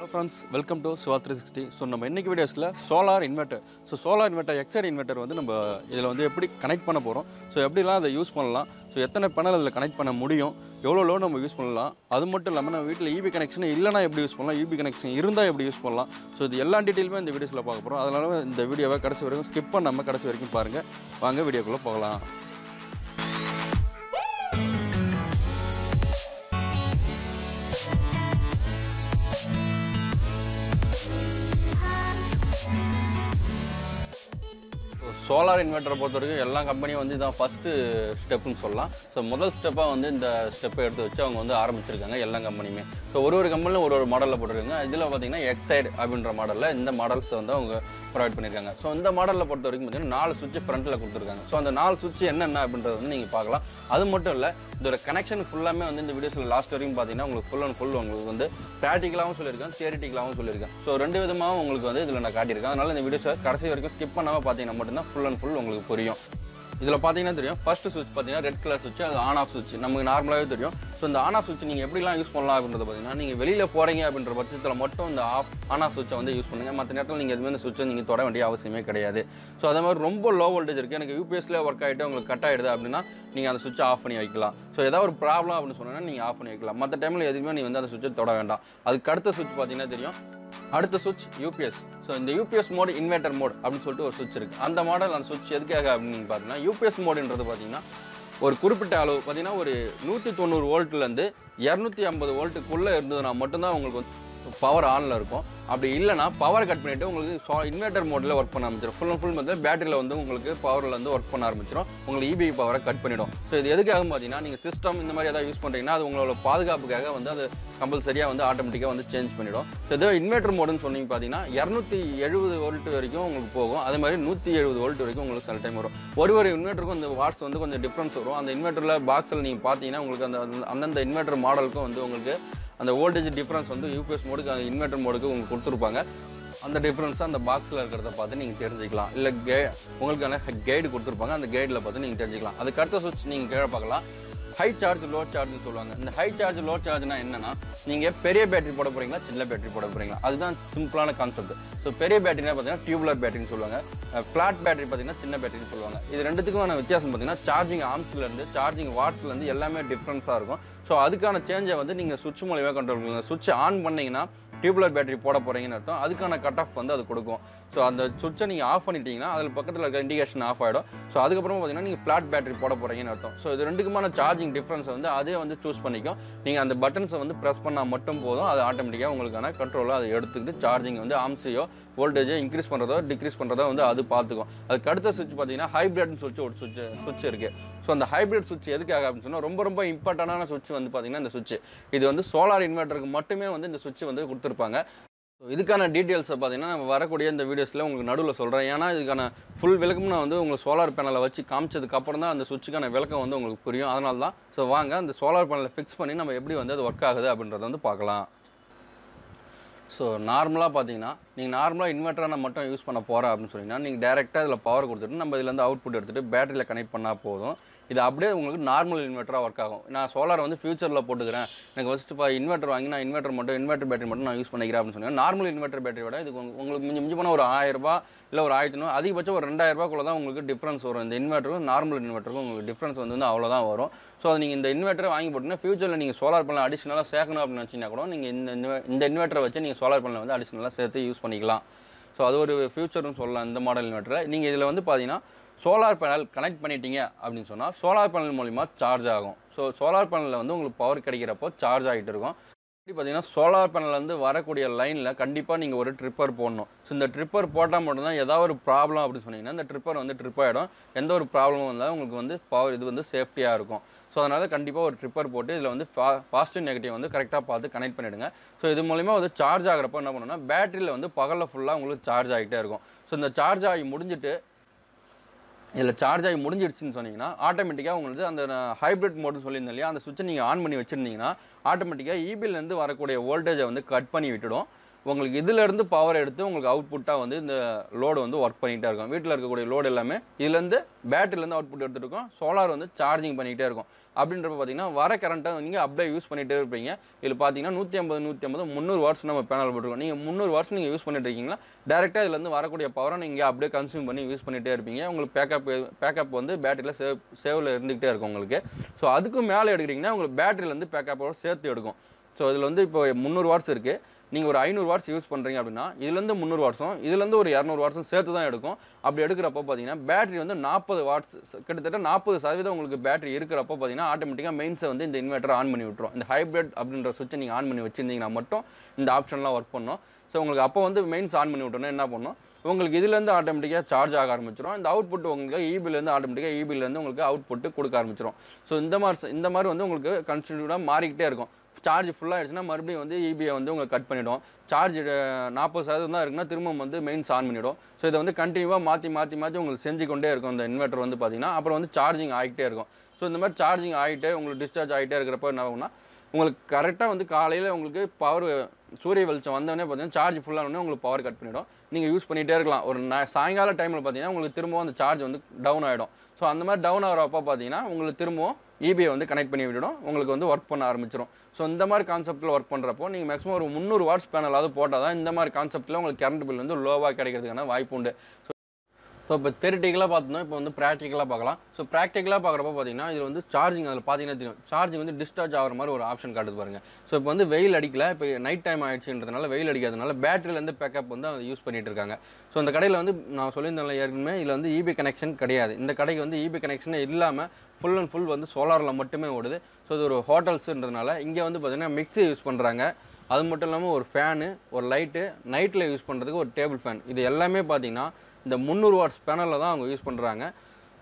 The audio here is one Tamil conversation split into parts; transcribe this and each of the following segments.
Hello friends welcome to Shiva three sixty so நம்ம இன்னைக்கு வீடியோஸில் solar inverter so solar inverter Exide inverter வந்து நம்ம இதில் வந்து எப்படி கனெக்ட் பண்ண போகிறோம் ஸோ எப்படிலாம் அதை யூஸ் பண்ணலாம்? ஸோ எத்தனை பேனல் அதில் கனெக்ட் பண்ண முடியும்? எவ்வளோ லோன் நம்ம யூஸ் பண்ணலாம்? அது மட்டும் இல்லாமல் நம்ம வீட்டில் ஈபி கனெக்ஷன் இல்லைனா எப்படி யூஸ் பண்ணலாம்? இபி கனெக்ஷன் இருந்தால் எப்படி யூஸ் பண்ணலாம்? ஸோ இது எல்லா டீட்டெயிலுமே இந்த வீடியோஸில் பார்க்க போகிறோம் அதனால இந்த வீடியோவை கடைசி வரைக்கும் ஸ்கிப் பண்ணாமல் கடைசி வரைக்கும் பாருங்கள் வாங்க வீடியோக்குள்ளே போகலாம். சோலார் இன்வெர்ட்டரை பொறுத்த வரைக்கும் எல்லா கம்பெனியும் வந்து இதான் ஃபஸ்ட்டு ஸ்டெப்புன்னு சொல்லலாம். ஸோ முதல் ஸ்டெப்பாக வந்து இந்த ஸ்டெப்பை எடுத்து வச்சு அவங்க வந்து ஆரம்பிச்சிருக்காங்க எல்லா கம்பெனியுமே. ஸோ ஒரு ஒரு கம்பெனிலும் ஒரு ஒரு மாடலில் போட்டிருக்காங்க. இதில் பார்த்தீங்கன்னா எக்ஸைடு அப்படின்ற மாடலில் இந்த மாடல்ஸ் வந்து அவங்க ப்ரொவைட் பண்ணியிருக்காங்க. ஸோ இந்த மாடலில் பொறுத்த வரைக்கும் பார்த்தீங்கன்னா நாலு சுவிட்ச் ஃப்ரண்ட்டில் கொடுத்துருக்காங்க. ஸோ அந்த நாலு சுவிட்ச் என்னென்ன அப்படின்றது வந்து நீங்கள் பார்க்கலாம். அது மட்டும் இல்லை இதோட கனெக்ஷன் ஃபுல்லாமே வந்து இந்த வீடியோஸில் லாஸ்ட் வரைக்கும் பார்த்தீங்கன்னா உங்களுக்கு ஃபுல் அண்ட் ஃபுல் உங்களுக்கு வந்து ப்ராக்டிக்கலாகவும் சொல்லியிருக்கேன் தியரிட்டிக்கலாகவும் சொல்லியிருக்கேன் ஸோ ரெண்டு விதமாகவும் உங்களுக்கு வந்து இதில் நான் காட்டியிருக்கேன். அதனால் இந்த வீடியோஸை கடைசி வரைக்கும் ஸ்கிப் பண்ணாமல் பார்த்தீங்கன்னா மட்டும்தான் ஃபுல் அண்ட் ஃபுல் உங்களுக்கு புரியும். இதில் பார்த்தீங்கன்னா தெரியும். ஃபர்ஸ்ட் சுவிட்ச் பார்த்தீங்கன்னா ரெட் கலர் சுவிட்ச் அது ஆன் ஆஃப் சுவிட்ச் நமக்கு நார்மலாகவே தெரியும். ஸோ இந்த ஆன் ஆஃப் சுவிட்ச் நீங்கள் எப்படிலாம் யூஸ் பண்ணலாம் அப்படின்றத பார்த்தீங்கன்னா நீங்கள் வெளியில் போகிறீங்க அப்படின்ற பட்சத்தில் மட்டும் இந்த ஆஃப் ஆன் ஆஃப் சுவிட்சை வந்து யூஸ் பண்ணுங்கள் மற்ற நேரத்தில் நீங்கள் எதுவுமே இந்த சுவிட்சை நீங்கள் தொட வேண்டிய அவசியமே கிடையாது. ஸோ அதே மாதிரி ரொம்ப லோ வோல்டேஜ் இருக்குது எனக்கு யூபிஎஸ்ல ஒர்க் ஆகிட்டு உங்களுக்கு கட் ஆகிடுது அப்படின்னா நீங்கள் அந்த சுவிட்சை ஆஃப் பண்ணி வைக்கலாம். ஸோ ஏதாவது ஒரு ப்ராப்ளம் அப்படின்னு சொன்னால் நீங்கள் ஆஃப் பண்ணி வைக்கலாம். மற்ற டைமில் எதுவுமே நீங்கள் வந்து அந்த சுவிட்சை தொட வேண்டாம். அதுக்கு அடுத்த சுவிட்ச் பார்த்தீங்கன்னா தெரியும். அடுத்த சுவிட்ச் யூபிஎஸ் ஸோ இந்த யூபிஎஸ் மோடு இன்வெர்டர் மோட் அப்படின்னு சொல்லிட்டு ஒரு சுவிட்ச் இருக்குது அந்த மாடல் அந்த சுவிட்ச் எதுக்காக அப்படின்னு பார்த்தீங்கன்னா யூபிஎஸ் மோடுன்றது பார்த்தீங்கன்னா ஒரு குறிப்பிட்ட அளவு பார்த்தீங்கன்னா ஒரு நூற்றி தொண்ணூறு வோல்ட்லேருந்து இரநூத்தி ஐம்பது வோல்ட்டுக்குள்ளே இருந்ததுன்னா மட்டும்தான் உங்களுக்கு வந்து பவர் ஆனில் இருக்கும். அப்படி இல்லைனா பவர் கட் பண்ணிவிட்டு உங்களுக்கு இன்வெர்டர் மோடில் ஒர்க் பண்ண ஆரம்பிச்சிடும் ஃபுல் அண்ட் ஃபுல் வந்து பேட்டரியில் வந்து உங்களுக்கு பவரில் வந்து ஒர்க் பண்ண ஆரம்பிச்சிடும் உங்களுக்கு இபி பவரை கட் பண்ணிடும். ஸோ இது எதுக்காக பார்த்தீங்கன்னா நீங்கள் சிஸ்டம் இந்த மாதிரி ஏதாவது யூஸ் பண்ணுறீங்கன்னா அது உங்களோட பாதுகாப்புக்காக வந்து அது கம்பல்சரியாக வந்து ஆட்டோமேட்டிக்காக வந்து சேஞ்ச் பண்ணிடும். ஸோ இதே இன்வெர்டர் மோடுன்னு சொன்னீங்க பார்த்தீங்கன்னா இரநூத்தி எழுபது வோல்ட் வரைக்கும் உங்களுக்கு போகும். அதே மாதிரி நூற்றி எழுபது வோல்ட் வரைக்கும் உங்களுக்கு சில டைம் வரும். ஒரு ஒரு இன்வெர்ட்டருக்கும் அந்த வாட்ஸ் வந்து கொஞ்சம் டிஃப்ரென்ஸ் வரும். அந்த இன்வெர்ட்டரில் பாக்ஸில் நீங்கள் பார்த்தீங்கன்னா உங்களுக்கு அந்த அந்தந்த இன்வெர்டர் மாடலுக்கும் வந்து உங்களுக்கு அந்த வோல்டேஜ் டிஃப்ரென்ஸ் வந்து யூபிஎஸ் மோடுக்கு அந்த இன்வெர்டர் மோடுக்கு உங்களுக்கு கொடுத்துருப்பாங்க. அந்த டிஃப்ரென்ஸ் அந்த பாக்ஸில் இருக்கிறத பார்த்து நீங்கள் தெரிஞ்சுக்கலாம். இல்லை கே உங்களுக்கான கைடு கொடுத்துருப்பாங்க. அந்த கைடில் பார்த்து நீங்கள் தெரிஞ்சுக்கலாம். அதுக்கு அடுத்த சுவிட்ச் நீங்கள் கீழே பார்க்கலாம். ஹை சார்ஜ் லோ சார்ஜ்னு சொல்லுவாங்க. இந்த ஹை சார்ஜ் லோ சார்ஜ்னா என்னன்னா நீங்கள் பெரிய பேட்டரி போட போகிறீங்களா சின்ன பேட்டரி போட போகிறீங்களா அதுதான் சிம்பிளான கான்செப்ட் ஸோ பெரிய பேட்டரினா பார்த்தீங்கன்னா டியூப்லர் பேட்டரின்னு சொல்லுவாங்க. ஃப்ளாட் பேட்டரி பார்த்தீங்கன்னா சின்ன பேட்டரின்னு சொல்லுவாங்க. இது ரெண்டுத்துக்குமான வித்தியாசம் பார்த்தீங்கன்னா சார்ஜிங் ஆம்ஸ்லேருந்து சார்ஜிங் வாட்ஸ்லேருந்து எல்லாமே டிஃப்ரென்ஸாக இருக்கும். ஸோ அதுக்கான சேஞ்சை வந்து நீங்கள் சுவிட்ச் மூலியமாக கண்ட்ரோல் பண்ணுங்கள் சுவிட்ச் ஆன் பண்ணிங்கன்னா டியூப்லர் பேட்டரி போட போகிறீங்கன்னு அர்த்தம். அதுக்கான கட் ஆஃப் வந்து அது கொடுக்கும். ஸோ அந்த சுவிட்சை நீங்கள் ஆஃப் பண்ணிட்டீங்கன்னா அதில் பக்கத்தில் இருக்க இண்டிகேஷன் ஆஃப் ஆகிடும் ஸோ அதுக்கப்புறம் பார்த்தீங்கன்னா நீங்கள் ஃப்ளாட் பேட்டரி போட போகிறீங்கன்னு அர்த்தம். ஸோ இது ரெண்டுக்குமான சார்ஜிங் டிஃப்ரென்ஸை வந்து அதே வந்து சூஸ் பண்ணிக்கும். நீங்கள் அந்த பட்டன்ஸை வந்து ப்ரெஸ் பண்ணால் மட்டும் போதும். அது ஆட்டோமேட்டிக்காக உங்களுக்கான கண்ட்ரோலாக அதை எடுத்துக்கிட்டு சார்ஜிங் வந்து ஆம்சியோ வோல்டேஜை இன்க்ரீஸ் பண்ணுறதோ டிக்ரீஸ் பண்ணுறதோ வந்து அது பார்த்துக்கும் அதுக்கு அடுத்த சுவிட்ச் பார்த்தீங்கன்னா ஹைப்ரிட்னு சொல்லிட்டு ஒரு சுவிட்ச் சுவிட்ச் இருக்குது ஸோ அந்த ஹைப்ரிட் சுவிட்ச் எதுக்காக அப்படின்னு சொன்னால் ரொம்ப ரொம்ப இம்பார்ட்டண்டான சுவிட்ச் வந்து பார்த்தீங்கன்னா இந்த சுவிட்ச் இது வந்து சோலார் இன்வெர்ட்டருக்கு மட்டுமே வந்து இந்த சுவிட்ச் வந்து கொடுத்துருப்பாங்க. ஸோ இதுக்கான டீட்டெயில்ஸை பார்த்தீங்கன்னா நம்ம வரக்கூடிய இந்த வீடியோஸில் உங்களுக்கு நடுவில் சொல்கிறேன் ஏன்னா இதுக்கான ஃபுல் விளக்கம் நான் வந்து உங்களுக்கு சோலார் பேனலை வச்சு காமிச்சதுக்கப்புறம் தான் அந்த சுவிட்சுக்கான விளக்கம் வந்து உங்களுக்கு புரியும். அதனால தான் ஸோ வாங்க அந்த சோலார் பேனலை ஃபிக்ஸ் பண்ணி நம்ம எப்படி வந்து அது ஒர்க் ஆகுது அப்படின்றத வந்து பார்க்கலாம். ஸோ நார்மலாக பார்த்தீங்கன்னா நீங்கள் நார்மலாக இன்வெர்ட்டராக நான் மட்டும் யூஸ் பண்ண போகிறேன் அப்படின்னு சொன்னீங்கன்னா நீங்கள் டேரெக்டாக இதில் பவர் கொடுத்துட்டு நம்ம இதுலேருந்து அவுட்புட் எடுத்துகிட்டு பேட்டரியில் கனெக்ட் பண்ணால் போதும். இது அப்படியே உங்களுக்கு நார்மல் இன்வெர்ட்டராக ஒர்க் ஆகும். நான் சோலார் வந்து ஃபியூச்சரில் போட்டுக்கிறேன். எனக்கு ஃபஸ்ட்டு இப்போ இன்வெர்ட்டர் வாங்கி நான் இன்வெர்ட்டர் மட்டும் இன்வெர்ட்டர் பேட்டரி மட்டும் நான் யூஸ் பண்ணிக்கிறேன் அப்படின்னு சொன்னீங்கன்னா நார்மல் இன்வெர்ட்டர் பேட்டரி விட இது உங்களுக்கு மிஞ்சி மிஞ்சி போனால் ஒரு ஆயிரரூபா இல்லை ஒரு ஆயிரத்தி நூறு அதிகபட்சம் ஒரு ரெண்டாயிரரூபாக்குள்ள தான் உங்களுக்கு டிஃப்ரென்ஸ் வரும். இந்த இன்வெர்ட்டருக்கும் நார்மல் இன்வெர்ட்டருக்கும் உங்களுக்கு டிஃப்ரென்ஸ் வந்து அவ்வளோதான் வரும். ஸோ அது நீங்கள் இந்த இன்வெர்ட்டரை வாங்கி போட்டிங்கன்னா ஃபியூச்சரில் நீங்கள் சோலார் பேனல் அடிஷ்னலாக சேர்க்கணும் அப்படின்னு நினச்சிங்கன்னா கூட நீங்கள் இந்த இந்த இன்வெர்ட்டரை வச்சு நீங்கள் சோலார் பேனல் வந்து அடிஷ்னலாக சேர்த்து யூஸ் பண்ணிக்கலாம். ஸோ அது ஒரு ஃபியூச்சர்னு சொல்லலாம் இந்த மாடல் இன்வெர்ட்டரை நீங்கள் இதில் வந்து பார்த்தீங்கன்னா சோலார் பேனல் கனெக்ட் பண்ணிட்டீங்க அப்படின்னு சொன்னால் சோலார் பேனல் மூலிமா சார்ஜ் ஆகும். ஸோ சோலார் பேனலில் வந்து உங்களுக்கு பவர் கிடைக்கிறப்போ சார்ஜ் ஆகிட்டு இருக்கும். இப்படி பார்த்தீங்கன்னா சோலார் பேனல்லேருந்து வரக்கூடிய லைனில் கண்டிப்பாக நீங்கள் ஒரு ட்ரிப்பர் போடணும். ஸோ இந்த ட்ரிப்பர் போட்டால் மட்டும்தான் ஏதாவது ஒரு ப்ராப்ளம் அப்படின்னு சொன்னீங்கன்னா இந்த ட்ரிப்பர் வந்து ட்ரிப் ஆகிடும் எந்த ஒரு ப்ராப்ளமும் வந்தாலும் உங்களுக்கு வந்து பவர் இது வந்து சேஃப்டியாக இருக்கும். ஸோ அதனால் கண்டிப்பாக ஒரு ட்ரிப்பர் போட்டு இதில் வந்து பாசிட்டிவ் நெகட்டிவ் வந்து கரெக்டாக பார்த்து கனெக்ட் பண்ணிவிடுங்க ஸோ இது மூலிமா வந்து சார்ஜ் ஆகிறப்ப என்ன பண்ணணும்னா பேட்டரியில் வந்து பகலில் ஃபுல்லாக உங்களுக்கு சார்ஜ் ஆகிட்டே இருக்கும். ஸோ இந்த சார்ஜ் ஆகி முடிஞ்சிட்டு இதில் சார்ஜ் ஆகி முடிஞ்சிடுச்சுன்னு சொன்னீங்கன்னா ஆட்டோமேட்டிக்காக உங்களுக்கு அந்த ஹைப்ரிட் மோட்னு சொல்லியிருந்தேன் இல்லையா அந்த சுவிட்சை நீங்கள் ஆன் பண்ணி வச்சுருந்தீங்கன்னா ஆட்டோமேட்டிக்காக இபிலேருந்து வரக்கூடிய வோல்டேஜை வந்து கட் பண்ணி விட்டுடும். உங்களுக்கு இதிலேருந்து பவர் எடுத்து உங்களுக்கு அவுட்புட்டாக வந்து இந்த லோடு வந்து ஒர்க் பண்ணிகிட்டே இருக்கும். வீட்டில் இருக்கக்கூடிய லோடு எல்லாமே இதுலேருந்து பேட்டரியிலேருந்து அவுட்புட் எடுத்துட்டு இருக்கும். சோலார் வந்து சார்ஜிங் பண்ணிக்கிட்டே இருக்கும். அப்படின்றப்ப பார்த்தீங்கன்னா வர கரண்ட்டை நீங்கள் அப்படியே யூஸ் பண்ணிகிட்டே இருப்பீங்க. இதில் பார்த்தீங்கன்னா நூற்றி ஐம்பது நூற்றி ஐம்பது முந்நூறு வாட்ஸ் நம்ம பேனல் போட்டுருக்கோம். நீங்கள் முந்நூறு வாட்ஸ் நீங்கள் யூஸ் பண்ணிட்டு இருக்கீங்களா? டேரெக்டாக இதுலேருந்து வரக்கூடிய பவரை நீங்கள் அப்படியே கன்சியூம் பண்ணி யூஸ் பண்ணிகிட்டே இருப்பீங்க. உங்களுக்கு பேக்கப் பேக்கப் வந்து பேட்டரியில் சேவ் சேவில் இருந்துகிட்டே இருக்கும் உங்களுக்கு. ஸோ அதுக்கு மேலே எடுக்கிறீங்கன்னா உங்களுக்கு பேட்டரியிலேருந்து பேக்கப்போட சேர்த்து எடுக்கும். ஸோ இதில் வந்து இப்போ முந்நூறு வாட்ஸ் இருக்குது நீங்கள் ஒரு ஐநூறு வாட்ஸ் யூஸ் பண்ணுறீங்க அப்படின்னா இதுலேருந்து முந்நூறு வாட்ஸும் இதுலேருந்து ஒரு இரநூறு வாட்ஸும் சேர்த்து தான் எடுக்கும். அப்படி எடுக்கிறப்போ பார்த்தீங்கன்னா பேட்டரி வந்து நாற்பது வாட்ஸ் கிட்டத்தட்ட நாற்பது சதவீதம் உங்களுக்கு பேட்டரி இருக்கிறப்போ பார்த்தீங்கன்னா ஆட்டோமேட்டிக்காக மெயின்ஸை வந்து இந்த இன்வெர்ட்டர் ஆன் பண்ணி விட்டுரும். இந்த ஹைப்ரிட் அப்படின்ற சுவிட்சை நீங்கள் ஆன் பண்ணி வச்சிருந்தீங்கன்னா மட்டும் இந்த ஆப்ஷன்லாம் ஒர்க் பண்ணும். ஸோ உங்களுக்கு அப்போ வந்து மெயின்ஸ் ஆன் பண்ணி விட்டோன்னா என்ன பண்ணும்? உங்களுக்கு இதுலேருந்து ஆட்டோமேட்டிக்காக சார்ஜ் ஆக ஆரம்பிச்சிடும் இந்த அவுட் புட் உங்களுக்கு e இபிலேருந்து ஆட்டோமேட்டிக்காக இபிலேருந்து e உங்களுக்கு அவுட் புட்டு கொடுக்க ஆரம்பிச்சிடும் ஸோ இந்த மாதிரி இந்த மாதிரி வந்து உங்களுக்கு கன்ஸ்டியூட்டாக மாறிக்கிட்டே இருக்கும். சார்ஜ் ஃபுல்லாக ஆயிடுச்சுன்னா மறுபடியும் வந்து இபிஐ வந்து உங்களுக்கு கட் பண்ணிவிடும் சார்ஜ் நாற்பது சதவீதம் தான் இருக்குன்னா திரும்ப வந்து மெயின்ஸ் ஆன் பண்ணிவிடும் ஸோ இதை வந்து கண்டினியூவாக மாற்றி மாற்றி மாற்றி உங்களுக்கு செஞ்சு கொண்டே இருக்கும். இந்த இன்வெர்ட்டர் வந்து பார்த்தீங்கன்னா அப்புறம் வந்து சார்ஜிங் ஆகிட்டே இருக்கும். ஸோ இந்த மாதிரி சார்ஜிங் ஆகிட்டே உங்களுக்கு டிஸ்சார்ஜ் ஆகிட்டே இருக்கிறப்ப என்ன ஆகும்னா உங்களுக்கு கரெக்டாக வந்து காலையில் உங்களுக்கு பவர் சூரிய வெளிச்சம் வந்தோடனே பார்த்தீங்கன்னா சார்ஜ் ஃபுல்லானோடனே உங்களுக்கு பவர் கட் பண்ணிவிடும் நீங்கள் யூஸ் பண்ணிகிட்டே இருக்கலாம். ஒரு ந சாயங்கால டைமில் பார்த்தீங்கன்னா உங்களுக்கு திரும்பவும் அந்த சார்ஜ் வந்து டவுன் ஆகிடும் ஸோ அந்த மாதிரி டவுன் ஆகிறப்போ பார்த்தீங்கன்னா உங்களுக்கு திரும்பவும் இபியை வந்து கனெக்ட் பண்ணி விட்டுடும். உங்களுக்கு வந்து ஒர்க் பண்ண ஆரம்பிச்சிடும் ஸோ இந்த மாதிரி கான்செப்ட்டில் ஒர்க் பண்ணுறப்போ நீங்கள் மேக்ஸிமம் ஒரு முந்நூறு வாட்ஸ் பேனலாவது போட்டால் தான் இந்த மாதிரி கான்செப்ட்டில் உங்களுக்கு கரண்ட் பில் வந்து லோவாக கிடைக்கிறதுக்கான வாய்ப்பு உண்டு. ஸோ இப்போ தெரிட்டிக்கலாக பார்த்தோம்னா இப்போ வந்து ப்ராக்டிக்கலாக பார்க்கலாம். ஸோ ப்ராக்டிக்கலாக பார்க்குறப்ப பார்த்தீங்கன்னா இது வந்து சார்ஜிங் அதில் பார்த்தீங்கன்னா தெரியும். சார்ஜிங் வந்து டிஸ்சார்ஜ் ஆகிற மாதிரி ஒரு ஆப்ஷன் காட்டுது பாருங்க. ஸோ இப்போ வந்து வெயில் அடிக்கல. இப்போ நைட் டைம் ஆயிடுச்சுன்றதுனால வெயில் அடிக்காதனால பேட்டரியிலேருந்து பேக்கப் வந்து அதை யூஸ் பண்ணிகிட்டு இருக்காங்க. ஸோ அந்த கடையில் வந்து நான் சொல்லியிருந்தேன் ஏற்கனவே இதில் வந்து இபி கனெக்ஷன் கிடையாது. இந்த கடைக்கு வந்து இபி கனெக்ஷனே இல்லாமல் ஃபுல் அண்ட் ஃபுல் வந்து சோலாரில் மட்டுமே ஓடுது. ஸோ இது ஒரு ஹோட்டல்ஸுன்றதுனால இங்கே வந்து பார்த்தீங்கன்னா மிக்ஸி யூஸ் பண்ணுறாங்க அது மட்டும் இல்லாமல் ஒரு ஃபேனு ஒரு லைட்டு நைட்டில் யூஸ் பண்ணுறதுக்கு ஒரு டேபிள் ஃபேன் இது எல்லாமே பார்த்தீங்கன்னா இந்த முந்நூறு வாட்ஸ் பேனலில் தான் அவங்க யூஸ் பண்ணுறாங்க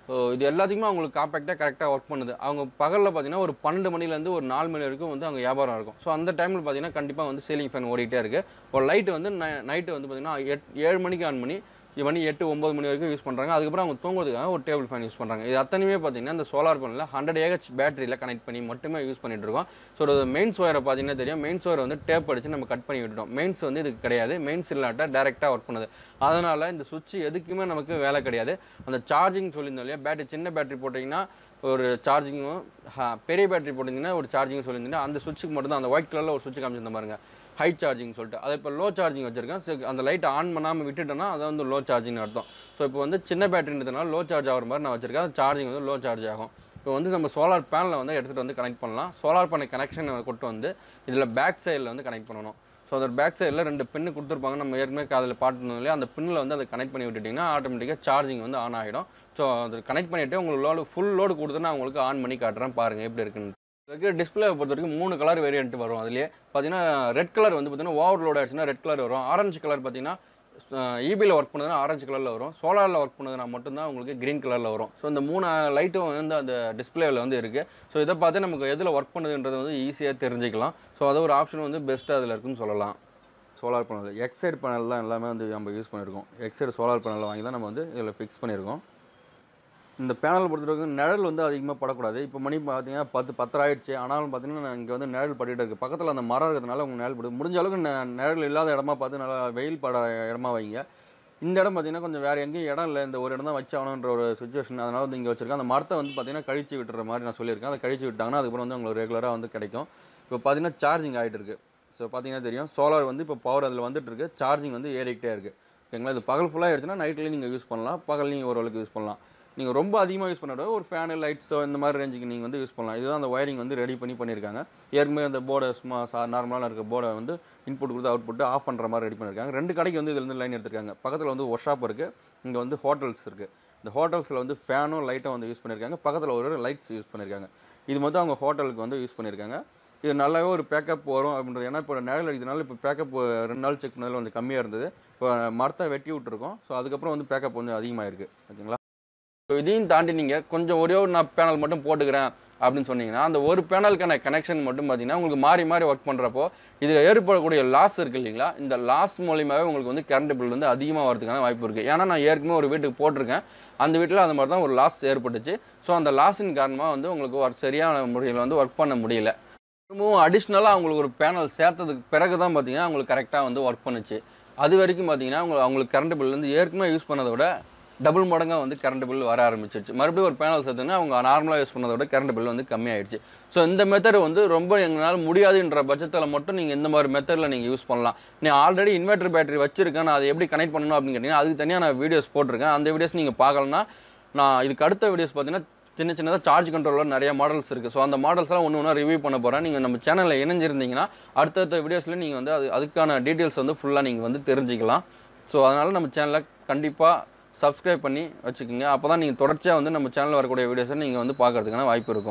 ஸோ இது எல்லாத்துக்குமே அவங்களுக்கு காம்பேக்டாக கரெக்டாக ஒர்க் பண்ணுது. அவங்க பகலில் பார்த்தீங்கன்னா ஒரு பன்னெண்டு மணிலேருந்து ஒரு நாலு மணி வரைக்கும் வந்து அங்கே வியாபாரம் இருக்கும். ஸோ அந்த டைமில் பார்த்தீங்கன்னா கண்டிப்பாக வந்து சீலிங் ஃபேன் ஓடிட்டே இருக்குது ஒரு லைட்டு வந்து நைட்டு வந்து பார்த்தீங்கன்னா எட் ஏழு மணிக்கு ஆன் பண்ணி மணி எட்டு ஒம்பது மணி வரைக்கும் யூஸ் பண்ணுறாங்க அதுக்கப்புறம் அவங்க தூங்குறதுக்காக ஒரு டேபிள் ஃபேன் யூஸ் பண்ணுறாங்க இது அத்தனையுமே பார்த்தீங்கன்னா இந்த சோலார் பேனலில் ஹண்ட்ரட் ஏஹெச் பேட்டரியில் கனெக்ட் பண்ணி மட்டுமே யூஸ் பண்ணிட்டு இருக்கோம். ஸோ மெயின்ஸ் ஒயரை பார்த்தீங்கன்னா தெரியும். மெயின்ஸ் ஒயரை வந்து டேப் அடிச்சு நம்ம கட் பண்ணி விட்டுட்டோம். மெயின்ஸ் வந்து இதுக்கு கிடையாது. மெயின்ஸ் இல்லாட்டா டேரெக்டாக ஒர்க் பண்ணுது. அதனால் இந்த சுவிட்ச் எதுக்குமே நமக்கு வேலை கிடையாது. அந்த சார்ஜிங் சொல்லியிருந்தோம் இல்லையா? பேட்டரி சின்ன பேட்டரி போட்டிங்கன்னா ஒரு சார்ஜிங்கும் பெரிய பேட்டரி போட்டிங்கன்னா ஒரு சார்ஜிங் சொல்லியிருந்தீங்கன்னா அந்த சுவிட்சுக்கு மட்டும் தான் அந்த ஒயிட் கலரில் ஒரு சுவிட்ச் காமிச்சிருந்த பாருங்க. ஹை சார்ஜிங் சொல்லிட்டு. அதை இப்போ லோ சார்ஜிங் வச்சுருக்கேன். அந்த லைட்டை ஆன் பண்ணாமல் விட்டுட்டேன்னா அது வந்து லோ சார்ஜிங் அர்த்தம். ஸோ இப்போ வந்து சின்ன பேட்டரின்றதுனால லோ சார்ஜ் ஆகிற மாதிரி நான் வச்சிருக்கேன். அது சார்ஜிங் வந்து லோ சார்ஜ் ஆகும். இப்போ வந்து நம்ம சோலார் பேனில் வந்து எடுத்துகிட்டு வந்து கனெக்ட் பண்ணலாம். சோலார் பேனை கனெக்ஷன் கொண்டு வந்து இதில் பேக் சைடில் வந்து கனெக்ட் பண்ணணும். ஸோ அதோட பேக் சைடில் ரெண்டு பின்னு கொடுத்துருப்பாங்க. நம்ம ஏற்கனவே அதில் பாட்டுனோம் இல்லையா? அந்த பின்னில் வந்து அதை கனெக்ட் பண்ணி விட்டுட்டிங்கன்னா ஆட்டோமேட்டிக்காக சார்ஜிங் வந்து ஆன் ஆகிடும் ஸோ அது கனெக்ட் பண்ணிவிட்டு உங்களுக்கு லோடு ஃபுல் லோடு கொடுத்து நான் உங்களுக்கு ஆன் பண்ணி காட்டுறேன். பாருங்கள் எப்படி இருக்குன்னு. இதுக்கு டிஸ்பிளே பொறுத்த வரைக்கும் மூணு கலர் வேரியன்ட் வரும். அதுலேயே பார்த்தீங்கன்னா ரெட் கலர் வந்து பார்த்தீங்கன்னா ஓவர்லோட் ஆயிடுச்சுன்னா ரெட் கலர் வரும். ஆரஞ்சு கலர் பார்த்தீங்கன்னா இபியில் ஒர்க் பண்ணதுன்னா ஆரஞ்சு கலரில் வரும். சோலாரில் ஒர்க் பண்ணதுனா மட்டும்தான் உங்களுக்கு க்ரீன் கலரில் வரும். ஸோ இந்த மூணு லைட்டும் வந்து அந்த டிஸ்பிளேவில் வந்து இருக்குது ஸோ இதை பார்த்து நமக்கு எதில் ஒர்க் பண்ணுதுன்றது வந்து ஈஸியாக தெரிஞ்சுக்கலாம். ஸோ அது ஒரு ஆப்ஷன் வந்து பெஸ்ட்டாக அதில் இருக்குன்னு சொல்லலாம். சோலார் பேனல் எக்ஸைட் பேனல் தான் எல்லாமே வந்து நம்ம யூஸ் பண்ணியிருக்கோம் எக்ஸைட் சோலார் பேனல் வாங்கி தான் நம்ம வந்து இதில் ஃபிக்ஸ் பண்ணியிருக்கோம் இந்த பேனல் பொறுத்தவரைக்கும் நிழல் வந்து அதிகமாக படக்கூடாது. இப்போ மணி பார்த்தீங்கன்னா பத்து பத்தராயிடுச்சு ஆனாலும் பார்த்தீங்கன்னா இங்கே வந்து நிழல் பட்டுகிட்டு இருக்குது பக்கத்தில் அந்த மரம் இருக்கிறதுனால உங்களுக்கு நிழல் படுது முடிஞ்ச அளவுக்கு நிழல் இல்லாத இடமா பார்த்து நல்லா வெயில் பட இடமா வைங்க. இந்த இடம் பார்த்தீங்கன்னா கொஞ்சம் வேறு எங்கேயும் இடம் இல்லை. இந்த ஒரு இடம் தான் வச்சாகணுன்ற ஒரு சுச்சுவேஷன் அதனால் வந்து இங்கே வச்சுருக்கேன். அந்த மரத்தை வந்து பார்த்தீங்கன்னா கழிச்சு விட்டுற மாதிரி நான் சொல்லியிருக்கேன். அதை கழிச்சு விட்டாங்கன்னா அதுக்கப்புறம் வந்து உங்களுக்கு ரெகுலராக வந்து கிடைக்கும். இப்போ பார்த்தீங்கன்னா சார்ஜிங் ஆகிட்டு இருக்குது ஸோ பார்த்தீங்கன்னா தெரியும். சோலார் வந்து இப்போ பவர் அதில் வந்துட்டு இருக்கு. சார்ஜிங் வந்து ஏறிக்கிட்டே இருக்குது ஓகேங்களா? இது பகல் ஃபுல்லாக ஆயிடுச்சுன்னா நைட்லேயும் நீங்கள் யூஸ் பண்ணலாம். பகல் நீங்கள் ஓரளவுக்கு யூஸ் பண்ணலாம். நீங்கள் ரொம்ப அதிகமாக யூஸ் பண்ண ஒரு ஃபேனு லைட்ஸோ இந்த மாதிரி ரேஞ்சுக்கு நீங்கள் வந்து யூஸ் பண்ணலாம். இதுதான் அந்த ஒயரிங் வந்து ரெடி பண்ணி பண்ணியிருக்காங்க. ஏற்கனவே அந்த போர்டை சும்மா சா நார்மலாக இருக்க போர்டை வந்து இன்புட் கொடுத்து அவுட்புட் ஆஃப் பண்ணுற மாதிரி ரெடி பண்ணியிருக்காங்க. ரெண்டு கடைக்கு வந்து இதுலேருந்து லைன் எடுத்திருக்காங்க. பக்கத்தில் வந்து ஒர்க் ஷாப் இருக்குது இங்கே வந்து ஹோட்டல்ஸ் இருக்குது இந்த ஹோட்டல்ஸில் வந்து ஃபேனும் லைட்டும் வந்து யூஸ் பண்ணியிருக்காங்க. பக்கத்தில் ஒரு லைட்ஸ் யூஸ் பண்ணியிருக்காங்க. இது மட்டும் அவங்க ஹோட்டலுக்கு வந்து யூஸ் பண்ணியிருக்காங்க. இது நல்லாவே ஒரு பேக்கப் வரும் அப்படின்றது. ஏன்னா இப்போ நிழல் அடிக்கிறதுனால இப்போ பேக்கப் ரெண்டு நாள் செக் பண்ணதில் வந்து கம்மியாக இருந்தது. இப்போ மரத்தை வெட்டி விட்டுருக்கோம். ஸோ அதுக்கப்புறம் வந்து பேக்கப் வந்து அதிகமாக இருக்குது ஓகேங்களா? இதையும் தாண்டி நீங்கள் கொஞ்சம் ஒரே ஒரு நான் பேனல் மட்டும் போட்டுக்கிறேன் அப்படின்னு சொன்னீங்கன்னா அந்த ஒரு பேனலுக்கான கனெக்ஷன் மட்டும் பார்த்தீங்கன்னா உங்களுக்கு மாறி மாறி ஒர்க் பண்ணுறப்போ இதில் ஏற்படக்கூடிய லாஸ் இருக்குது இல்லைங்களா? இந்த லாஸ் மூலியமாகவே உங்களுக்கு வந்து கரண்ட் பில் வந்து அதிகமாக வரதுக்கான வாய்ப்பு இருக்குது ஏன்னா நான் ஏற்கனவே ஒரு வீட்டுக்கு போட்டிருக்கேன். அந்த வீட்டில் அந்த மாதிரி தான் ஒரு லாஸ் ஏற்பட்டுச்சு. ஸோ அந்த லாஸின் காரணமாக வந்து உங்களுக்கு ஒரு சரியான முறையில் வந்து ஒர்க் பண்ண முடியல. திரும்பவும் அடிஷ்னலாக அவங்களுக்கு ஒரு பேனல் சேர்த்ததுக்கு பிறகு தான் பார்த்தீங்கன்னா அவங்களுக்கு கரெக்டாக வந்து ஒர்க் பண்ணுச்சு. அது வரைக்கும் பார்த்தீங்கன்னா அவங்க அவங்களுக்கு கரண்ட் பில் வந்து ஏற்கனவே யூஸ் பண்ணதை விட டபுள் மடங்காக வந்து கரண்ட் பில் வர ஆரம்பிச்சிருச்சு. மறுபடியும் ஒரு பேனல் சேர்த்துனா அவங்க நார்மலாக யூஸ் பண்ணதை விட கரண்ட் பில் வந்து கம்மியாயிடுச்சு. ஸோ இந்த மெத்தட் வந்து ரொம்ப எங்களால் முடியாதுன்ற பட்சத்தில் மட்டும் நீங்கள் இந்த மாதிரி மெத்தடில் நீங்கள் யூஸ் பண்ணலாம். நீ ஆல்ரெடி இன்வெர்டர் பேட்டரி வச்சிருக்கேன் நான் அதை எப்படி கனெக்ட் பண்ணணும் அப்படின்னு கேட்டிங்கன்னா அதுக்கு தனியாக நான் வீடியோஸ் போட்டிருக்கேன். அந்த வீடியோஸ் நீங்கள் பார்க்கலன்னா நான் இதுக்கு அடுத்த வீடியோஸ் பார்த்தீங்கன்னா சின்ன சின்னதாக சார்ஜ் கண்ட்ரோலர் நிறைய மாடல்ஸ் இருக்குது ஸோ அந்த மாடல்ஸ்லாம் ஒன்று ஒன்றா ரிவ்யூ பண்ண போகிறேன் நீங்கள் நம்ம சேனலில் இணைஞ்சிருந்தீங்கன்னா அடுத்தடுத்த வீடியோஸில் நீங்கள் வந்து அது அதுக்கான டீட்டெயில்ஸ் வந்து ஃபுல்லாக நீங்கள் வந்து தெரிஞ்சுக்கலாம். ஸோ அதனால் நம்ம சேனலில் கண்டிப்பாக சப்ஸ்கிரைப் பண்ணி வச்சுக்கோங்க. அப்போ தான் நீங்கள் தொடர்ச்சியாக வந்து நம்ம சேனலில் வரக்கூடிய வீடியோஸை நீங்கள் வந்து பார்க்கறதுக்கான வாய்ப்பு இருக்கும்.